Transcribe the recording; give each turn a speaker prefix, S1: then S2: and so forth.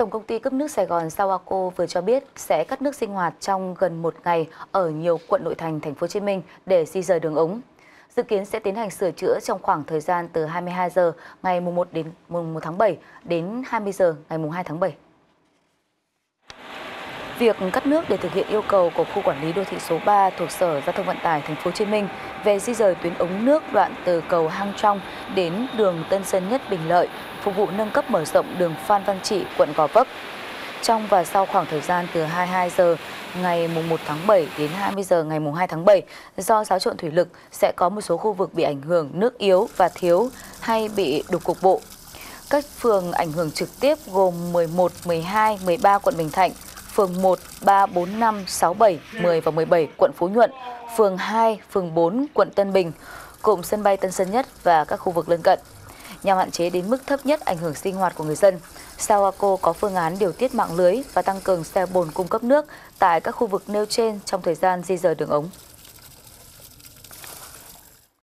S1: Tổng công ty cấp nước Sài Gòn Sawako vừa cho biết sẽ cắt nước sinh hoạt trong gần một ngày ở nhiều quận nội thành thành phố Hồ Chí Minh để di rời đường ống. Dự kiến sẽ tiến hành sửa chữa trong khoảng thời gian từ 22 giờ ngày 1 đến 1 tháng 7 đến 20 giờ ngày 2 tháng 7. Việc cắt nước để thực hiện yêu cầu của khu quản lý đô thị số 3 thuộc Sở Giao thông Vận tải Thành phố Hồ Chí Minh về di rời tuyến ống nước đoạn từ cầu Hang Trong đến đường Tân Sơn Nhất Bình Lợi, phục vụ nâng cấp mở rộng đường Phan Văn Trị, quận Gò Vấp. Trong và sau khoảng thời gian từ 22 giờ ngày mùng 1 tháng 7 đến 20 giờ ngày mùng 2 tháng 7, do xáo trộn thủy lực sẽ có một số khu vực bị ảnh hưởng nước yếu và thiếu hay bị đục cục bộ. Các phường ảnh hưởng trực tiếp gồm 11, 12, 13 quận Bình Thạnh, phường 1, 3, 4, 5, 6, 7, 10 và 17 quận Phú Nhuận, phường 2, phường 4 quận Tân Bình, cụm sân bay Tân Sơn Nhất và các khu vực lân cận. Nhằm hạn chế đến mức thấp nhất ảnh hưởng sinh hoạt của người dân, Sawako có phương án điều tiết mạng lưới và tăng cường xe bồn cung cấp nước tại các khu vực nêu trên trong thời gian di rời đường ống.